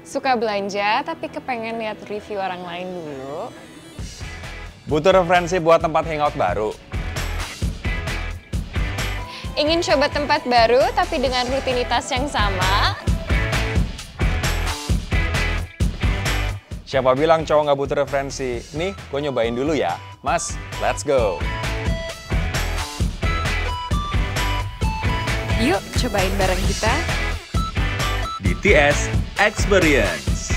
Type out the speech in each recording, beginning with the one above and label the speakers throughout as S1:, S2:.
S1: Suka belanja tapi kepengen lihat review orang lain dulu.
S2: Butuh referensi buat tempat hangout baru.
S1: Ingin coba tempat baru tapi dengan rutinitas yang sama.
S2: Siapa bilang cowok nggak butuh referensi? Nih, gue nyobain dulu ya. Mas, let's go.
S1: Yuk cobain bareng kita.
S3: BTS Experience.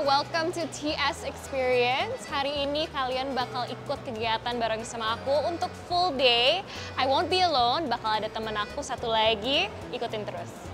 S1: Welcome to TS Experience. Hari ini kalian bakal ikut kegiatan bareng sama aku untuk full day. I won't be alone, bakal ada temen aku satu lagi. Ikutin terus.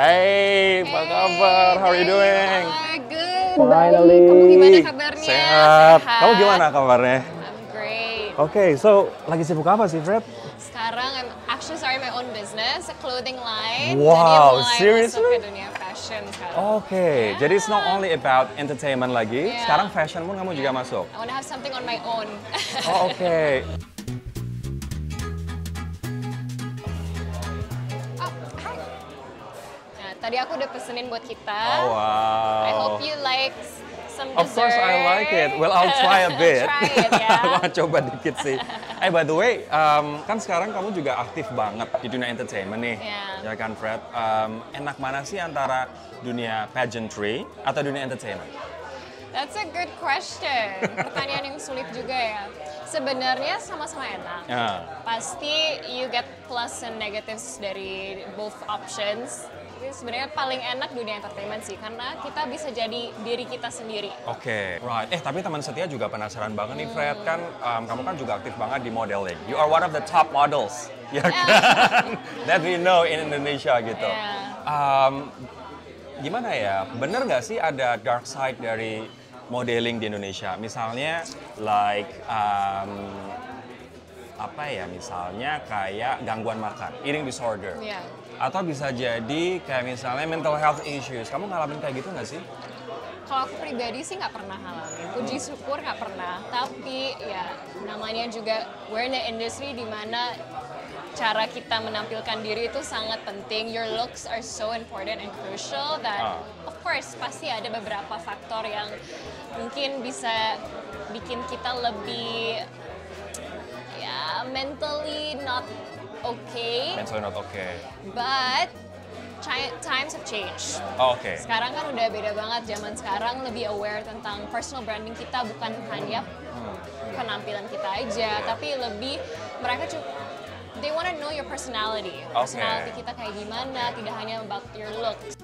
S2: Hey, apa kabar? How are you doing?
S1: Good.
S2: Finally.
S1: Kamu gimana kabarnya?
S2: Sehat. Kamu gimana kabarnya?
S1: I'm great.
S2: Oke, so lagi sibuk apa sih, Fred?
S1: Sekarang I'm actually starting my own business, a clothing line.
S2: Wow,
S1: Jadi mulai
S2: seriously?
S1: masuk ke dunia fashion sekarang.
S2: Oke, jadi it's not only about entertainment lagi.
S1: Yeah.
S2: Sekarang fashion pun kamu juga masuk.
S1: I wanna have something on my own.
S2: Oh, oke.
S1: Oh, tadi aku udah pesenin buat kita.
S2: Oh, wow.
S1: I hope you like some
S2: Of course I like it. Well, I'll try a bit.
S1: try it ya.
S2: Coba dikit sih. Eh, by the way, um, kan sekarang kamu juga aktif banget di dunia entertainment nih.
S1: Iya.
S2: Ya kan, Fred? Um, enak mana sih antara dunia pageantry atau dunia entertainment?
S1: That's a good question. Pertanyaan yang sulit juga ya. Sebenarnya sama-sama enak.
S2: Ya.
S1: Pasti you get plus and negatives dari both options. Sebenarnya paling enak dunia entertainment sih karena kita bisa jadi diri kita sendiri.
S2: Oke, right. Eh, tapi teman setia juga penasaran banget nih, Fred. Kan um, kamu kan juga aktif banget di modeling. You are one of the top models, ya kan? That we know in Indonesia gitu.
S1: Yeah.
S2: Um, gimana ya? Bener nggak sih ada dark side dari modeling di Indonesia? Misalnya, like um, apa ya? Misalnya kayak gangguan makan, eating disorder.
S1: Iya.
S2: Atau bisa jadi kayak misalnya mental health issues. Kamu ngalamin kayak gitu nggak sih?
S1: Kalau aku pribadi sih nggak pernah ngalamin. Puji syukur nggak pernah. Tapi ya namanya juga we're in the industry di mana cara kita menampilkan diri itu sangat penting. Your looks are so important and crucial that
S2: Ah.
S1: of course pasti ada beberapa faktor yang mungkin bisa bikin kita lebih ya mentally not okay.
S2: Mentally not okay.
S1: But times have changed.
S2: Oh, Oke.
S1: Sekarang kan udah beda banget zaman sekarang lebih aware tentang personal branding kita bukan hanya penampilan kita aja, tapi lebih mereka cukup they wanna know your personality.
S2: Oke.
S1: Personality kita kayak gimana, tidak hanya about your looks.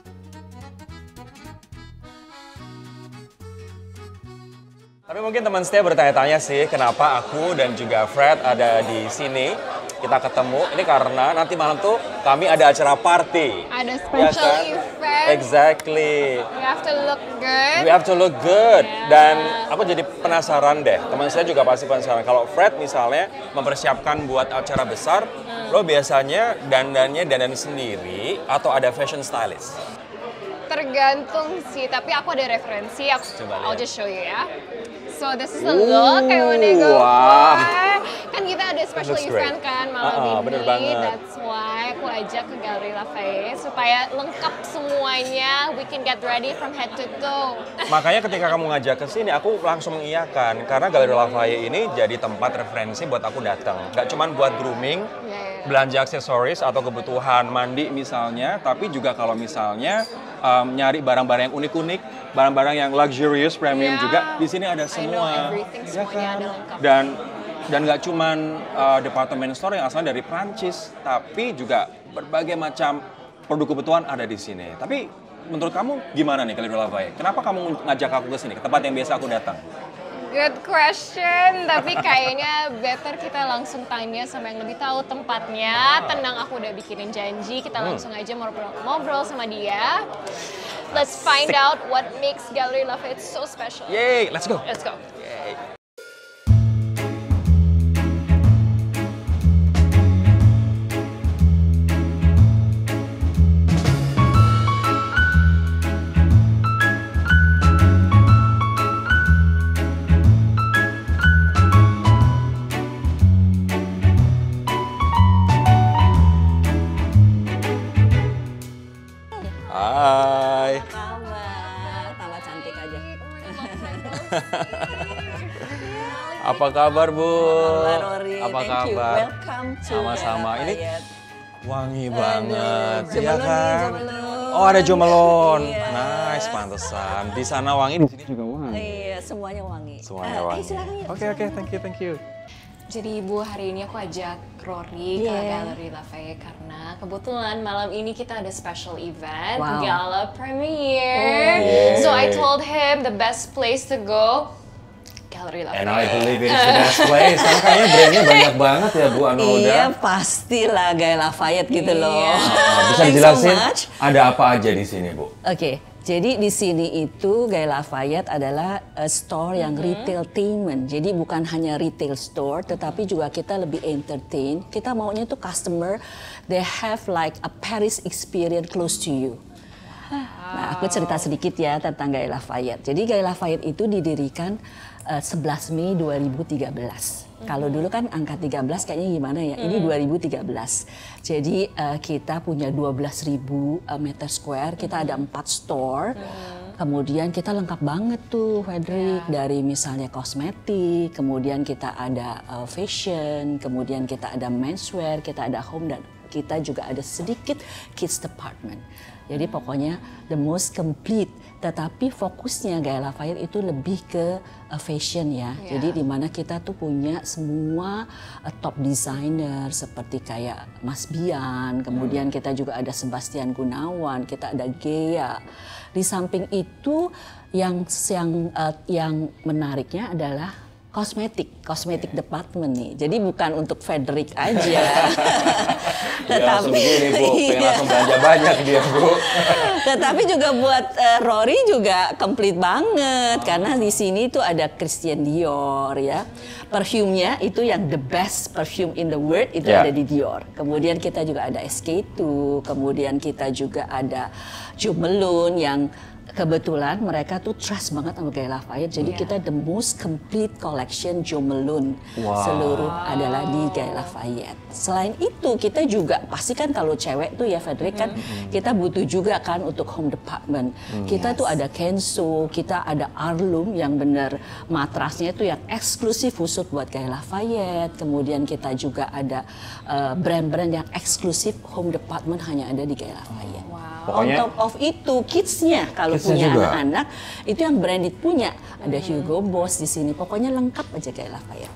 S2: Tapi mungkin teman setia bertanya-tanya sih kenapa aku dan juga Fred ada di sini. Kita ketemu ini karena nanti malam tuh kami ada acara party.
S1: Ada
S2: Ya
S1: special
S2: kan?
S1: event.
S2: Exactly.
S1: You have to look good.
S2: We have to look good.
S1: Yeah.
S2: Dan aku jadi penasaran deh. Teman saya juga pasti penasaran. Kalau Fred misalnya mempersiapkan buat acara besar,
S1: Hmm.
S2: lo biasanya dandannya dandan sendiri atau ada fashion stylist?
S1: Tergantung sih, tapi aku ada referensi. Aku,
S2: Coba
S1: I'll
S2: lihat.
S1: just show you ya. So this is the look I wanna go
S2: Wow.
S1: for. Kan kita ada special event kan malam
S2: Uh-uh,
S1: ini.
S2: bener banget.
S1: That's why aku ajak ke Galeri Lafayette supaya lengkap semuanya. We can get ready from head to toe.
S2: Makanya ketika kamu ngajak ke sini, aku langsung mengiyakan karena Galeri Lafayette ini jadi tempat referensi buat aku datang. Gak cuman buat grooming,
S1: ya.
S2: belanja aksesoris atau kebutuhan mandi misalnya, tapi juga kalau misalnya um, nyari barang-barang yang unik-unik, barang-barang yang luxurious, premium
S1: Ya.
S2: juga, di sini ada semua. Ya kan? Dan dan nggak cuman uh, department store yang asalnya dari Prancis, tapi juga berbagai macam produk kebutuhan ada di sini. Tapi menurut kamu gimana nih Lafayette? Kenapa kamu ngajak aku ke sini, ke tempat yang biasa aku datang?
S1: Good question. Tapi kayaknya better kita langsung tanya sama yang lebih tahu tempatnya. Tenang, aku udah bikinin janji. Kita langsung aja ngobrol, ngobrol sama dia. Let's find out what makes Gallery Lafayette so special.
S2: Yay, let's go.
S1: Let's go.
S4: Kabar,
S2: Bu?
S4: Rory,
S2: Apa
S4: thank you.
S2: kabar?
S4: Welcome to
S2: Sama-sama. Ini wangi banget, ya kan?
S4: jomelon.
S2: Oh, ada jomelon.
S4: Iya.
S2: Nice, pantesan. Di sana wangi, di sini juga wangi.
S4: Iya, semuanya wangi.
S2: Semuanya
S4: Eh,
S2: wangi.
S4: silakan yuk.
S2: Oke, oke, thank you, thank you.
S1: Jadi Ibu hari ini aku ajak Rory ke
S4: Yeah.
S1: Gallery Lafayette karena kebetulan malam ini kita ada special event
S4: Wow.
S1: gala premiere.
S2: Oh.
S1: So I told him the best place to go Gallery
S2: And
S1: Lafayette.
S2: I believe it is the best place. Karena kayaknya brandnya banyak banget ya, Bu Anu
S4: Iya, pastilah Gaya Lafayette gitu loh.
S1: Iya.
S2: Nah, bisa
S4: Thanks so
S2: ada apa aja di sini, Bu?
S4: Oke, jadi di sini itu Gaya Lafayette adalah uh, store yang retailtainment. Jadi bukan hanya retail store, tetapi juga kita lebih entertain. Kita maunya tuh customer, they have like a Paris experience close to you. Nah, aku cerita sedikit ya tentang Gaya Lafayette. Jadi Gaya Lafayette itu didirikan uh, 11 Mei 2013. Kalau dulu kan angka 13 kayaknya gimana ya? Ini 2013. Jadi uh, kita punya 12.000 uh, meter square, kita ada empat store. Kemudian kita lengkap banget tuh, Frederick, dari misalnya kosmetik, kemudian kita ada uh, fashion, kemudian kita ada menswear, kita ada home dan kita juga ada sedikit kids department. Jadi pokoknya the most complete. Tetapi fokusnya Gaya Lafayette itu lebih ke uh, fashion ya.
S1: Yeah.
S4: Jadi di mana kita tuh punya semua uh, top designer seperti kayak Mas Bian, kemudian kita juga ada Sebastian Gunawan, kita ada Gea. Di samping itu yang yang uh, yang menariknya adalah kosmetik, kosmetik department nih. Jadi bukan untuk Frederick aja.
S2: Dia langsung gini, Bu.
S4: Iya.
S2: langsung belanja banyak dia, Bu.
S4: Tetapi juga buat eh, Rory juga komplit banget karena di sini tuh ada Christian Dior ya. Parfumnya itu yang the best perfume in the world itu
S2: Ya.
S4: ada di Dior. Kemudian kita juga ada SK2, kemudian kita juga ada Jo Malone yang kebetulan mereka tuh trust banget sama Gaya Lafayette. Jadi
S1: Iya.
S4: kita the most complete collection Jo Malone
S2: Wow.
S4: seluruh adalah di Gaya Lafayette. Selain itu kita juga pasti kan kalau cewek tuh ya Frederick kan kita butuh juga kan untuk home department. Kita tuh ada Kenzo, kita ada Arlum yang bener matrasnya itu yang eksklusif khusus buat Gaya Lafayette. Kemudian kita juga ada uh, brand-brand yang eksklusif home department hanya ada di Gaya Lafayette.
S2: Pokoknya-
S4: On top of itu kidsnya kalau
S2: Kidsnya
S4: punya anak-anak itu yang branded punya ada Hugo Boss di sini. Pokoknya lengkap aja Gaya Lafayette.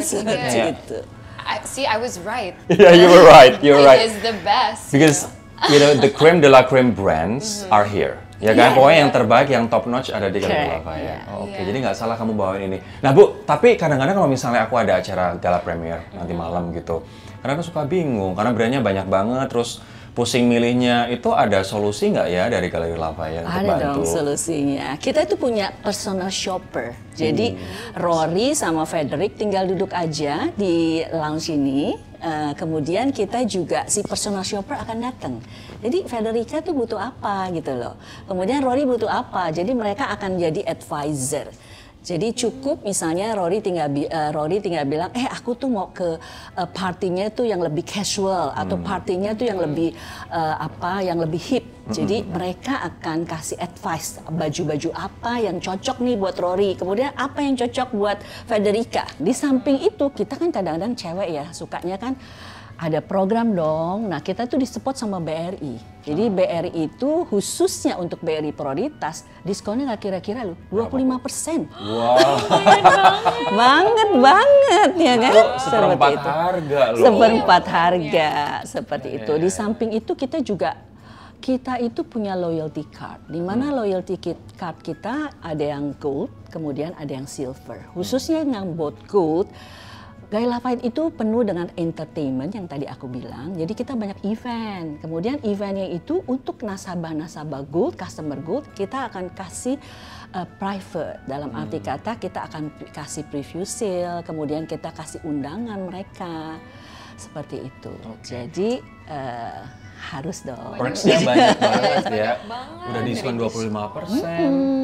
S4: Seperti
S2: Iya.
S4: itu.
S1: I, see, I was right.
S2: Yeah, you were right. You were
S1: It
S2: right.
S1: is the best.
S2: Because you know the creme de la creme brands are here. Ya kan,
S4: Yeah.
S2: pokoknya yang terbaik, yang top notch ada di Gala
S4: Correct,
S2: Lafayette.
S4: yeah.
S2: Oke,
S1: Yeah.
S2: jadi nggak salah kamu bawain ini. Nah Bu, tapi kadang-kadang kalau misalnya aku ada acara gala premier nanti malam gitu, kadang aku suka bingung karena brandnya banyak banget, terus pusing milihnya. Itu ada solusi nggak ya dari Galeri Lafayette untuk
S4: Ada
S2: bantu?
S4: dong solusinya. Kita itu punya personal shopper. Jadi Rory sama Frederick tinggal duduk aja di lounge ini. Eh, kemudian kita juga si personal shopper akan datang. Jadi Federica tuh butuh apa gitu loh. Kemudian Rory butuh apa. Jadi mereka akan jadi advisor. Jadi cukup misalnya Rory tinggal eh, Rory tinggal bilang, eh aku tuh mau ke eh, partinya tuh yang lebih casual atau partinya tuh yang lebih eh, apa, yang lebih hip. Jadi mereka akan kasih advice baju-baju apa yang cocok nih buat Rory, kemudian apa yang cocok buat Federica. Di samping itu kita kan kadang-kadang cewek ya sukanya kan ada program dong. Nah kita tuh disupport sama BRI. Jadi BRI itu khususnya untuk BRI prioritas diskonnya nggak kira-kira loh 25 persen.
S2: Wow,
S4: banget banget ya kan?
S2: seperempat harga loh.
S4: Seperempat harga seperti itu. Di samping itu kita juga kita itu punya loyalty card, di mana loyalty ki- card kita ada yang gold, kemudian ada yang silver. Khususnya yang buat gold, Gaya Lafayette itu penuh dengan entertainment yang tadi aku bilang. Jadi kita banyak event. Kemudian eventnya itu untuk nasabah-nasabah gold, customer gold, kita akan kasih uh, private. Dalam arti kata kita akan kasih preview sale, kemudian kita kasih undangan mereka. Seperti itu. Jadi uh, harus dong.
S2: Perksnya banyak banget ya.
S1: banget.
S2: Udah diskon 25%,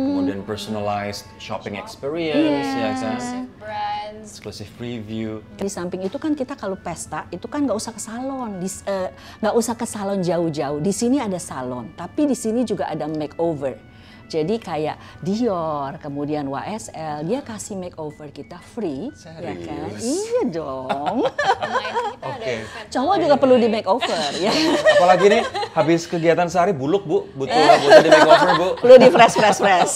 S2: kemudian personalized shopping experience ya kan.
S1: brands.
S2: Exclusive preview.
S4: Di samping itu kan kita kalau pesta itu kan nggak usah ke salon, eh, nggak usah ke salon jauh-jauh. Di sini ada salon, tapi di sini juga ada makeover. Jadi kayak Dior, kemudian YSL, dia kasih makeover kita free, ya kan?
S2: Serius?
S4: Iya dong.
S2: Oke.
S4: Cowok juga perlu di makeover, ya.
S2: Apalagi nih habis kegiatan sehari buluk bu, butuh butuh di makeover bu.
S4: Perlu di fresh fresh fresh.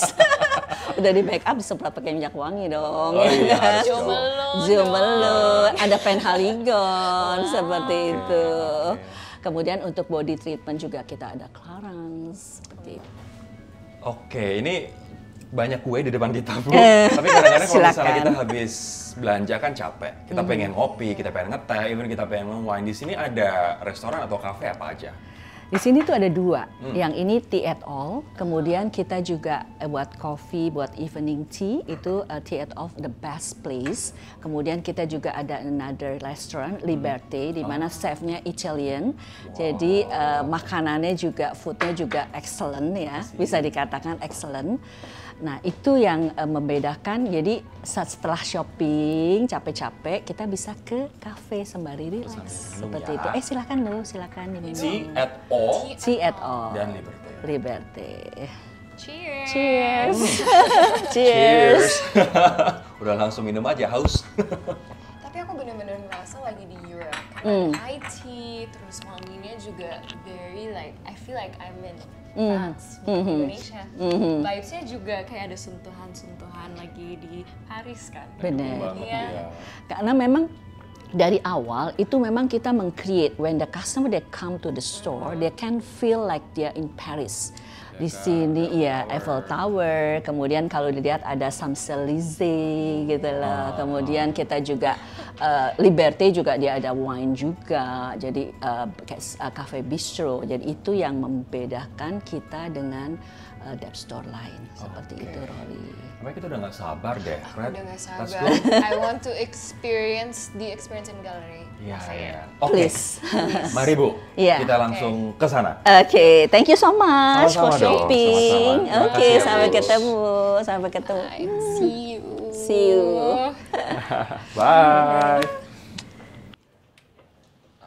S4: Udah di make up disemprot pakai minyak wangi dong.
S2: Oh
S4: ya
S2: iya,
S4: kan? ada penhaligon seperti itu. Kemudian untuk body treatment juga kita ada Clarins seperti itu.
S2: Oke, ini banyak kue di depan kita bu.
S4: Eh,
S2: Tapi kadang-kadang kalau misalnya kita habis belanja kan capek, kita pengen ngopi, kita pengen ngeteh, even kita pengen wine. Di sini ada restoran atau kafe apa aja?
S4: Di sini tuh ada dua. Yang ini tea at all. Kemudian kita juga eh, buat coffee, buat evening tea itu eh, tea at all the best place. Kemudian kita juga ada another restaurant Liberté di mana chefnya Italian. Jadi eh, makanannya juga foodnya juga excellent ya, bisa dikatakan excellent. Nah itu yang eh, membedakan. Jadi saat setelah shopping capek-capek kita bisa ke cafe sembari relax seperti
S2: ya.
S4: itu. Eh silakan dulu, silakan diminum.
S2: Tea at all
S4: Tea at all.
S2: dan Liberty.
S4: Liberty.
S1: Cheers.
S4: Cheers. Cheers.
S2: Udah langsung minum aja, haus.
S1: Tapi aku bener-bener ngerasa lagi di Europe.
S4: Hmm.
S1: Karena IT, terus wanginya juga very like, I feel like I'm in
S4: Hmm.
S1: France, bukan Indonesia. Vibes-nya juga kayak ada sentuhan-sentuhan lagi di Paris kan.
S4: Benar.
S1: Iya.
S4: Karena memang dari awal itu memang kita meng-create when the customer they come to the store they can feel like they're in Paris. Di sini ya Eiffel Tower, kemudian kalau dilihat ada Champs-Élysées gitu loh. Kemudian kita juga eh, Liberté juga dia ada wine juga. Jadi eh, kayak eh, cafe bistro. Jadi itu yang membedakan kita dengan eh, dep store lain. Seperti itu Rolly.
S2: Tapi kita udah nggak sabar deh, Fred.
S1: Udah gak
S2: Let's
S1: sabar.
S2: go.
S1: I want to experience the experience in gallery.
S2: Iya,
S1: Cafe.
S2: iya. Oke.
S4: Please.
S2: Mari Bu,
S4: Iya.
S2: kita langsung ke sana.
S4: Oke, thank you so much
S2: Sama-sama
S4: for shopping. Oke,
S2: ya,
S4: sampai ketemu, sampai ketemu.
S1: Bye. See you.
S4: See you.
S2: Bye.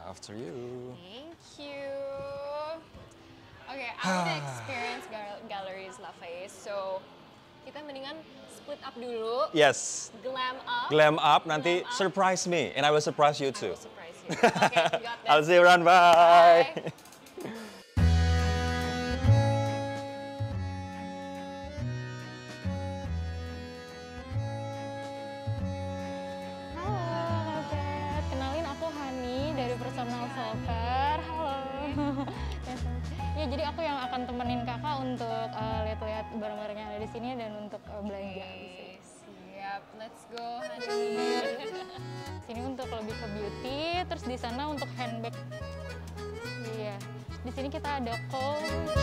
S2: After you.
S1: Thank you. Okay, I want to experience gal- galleries Lafayette. So, kita mendingan split up dulu.
S2: Yes.
S1: Glam up.
S2: Glam up nanti
S1: Glam up.
S2: surprise me and I will surprise you
S1: I
S2: too.
S1: will surprise you. Okay, got that.
S2: I'll see you around. Bye.
S1: Bye.
S5: untuk eh, lihat-lihat barang-barang yang ada di sini dan untuk eh, belanja.
S1: Okay, siap. Let's go.
S5: Sini untuk lebih ke beauty, terus di sana untuk handbag. Iya. Di sini kita ada Coach.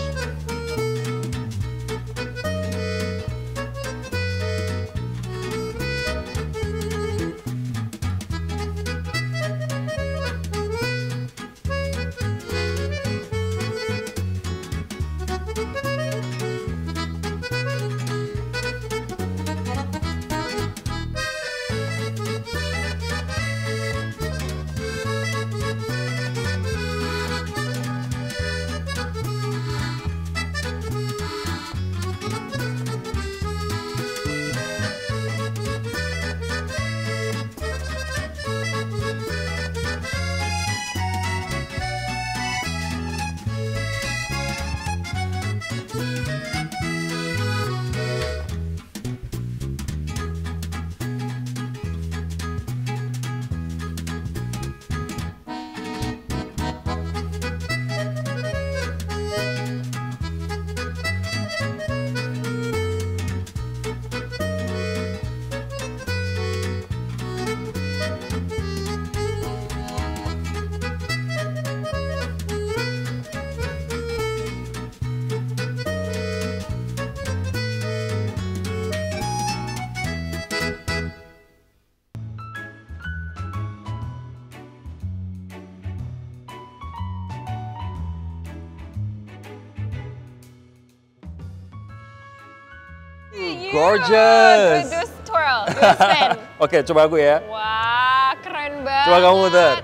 S1: You,
S2: Gorgeous.
S1: Do, do twirl, do a spin.
S2: Oke, coba aku ya.
S1: Wah, keren banget.
S2: Coba kamu muter.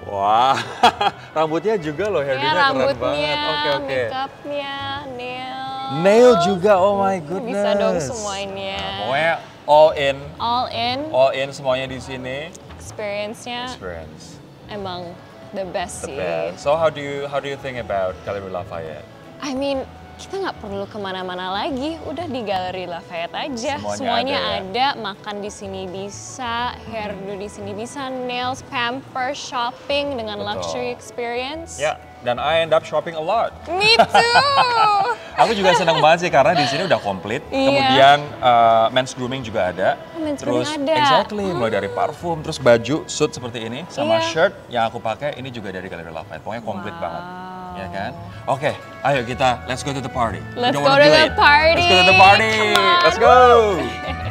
S2: Wah, rambutnya juga loh,
S1: Ya,
S2: hairdo-nya keren
S1: rambutnya,
S2: banget. Oke, oke.
S1: makeupnya, nail.
S2: Nail juga, oh my goodness.
S1: Bisa dong semuanya.
S2: Pokoknya all in,
S1: All in,
S2: all in semuanya di sini.
S1: experience-nya
S2: Experience,
S1: emang the best
S2: the
S1: sih.
S2: best. So how do you how do you think about Gallery Lafayette?
S1: I mean, kita nggak perlu ke mana-mana lagi, udah di Galeri Lafayette aja.
S2: Semuanya ada ya?
S1: ada, makan di sini bisa, hairdo di sini bisa, nails, pamper, shopping dengan
S2: Betul.
S1: luxury experience.
S2: Ya, dan I end up shopping a lot.
S1: Me too.
S2: Aku juga senang banget sih karena di sini udah komplit.
S1: Iya.
S2: Kemudian uh, men's grooming juga ada.
S1: Oh, men's
S2: terus
S1: grooming ada.
S2: exactly mulai dari parfum, terus baju, suit seperti ini sama
S1: Iya.
S2: shirt yang aku pakai ini juga dari Gallery Lafayette. Pokoknya komplit
S1: Wow.
S2: banget. Ya kan? Oke, ayo kita let's go to the party.
S1: Let's go to the
S2: late.
S1: party.
S2: Let's go to the party. Let's go.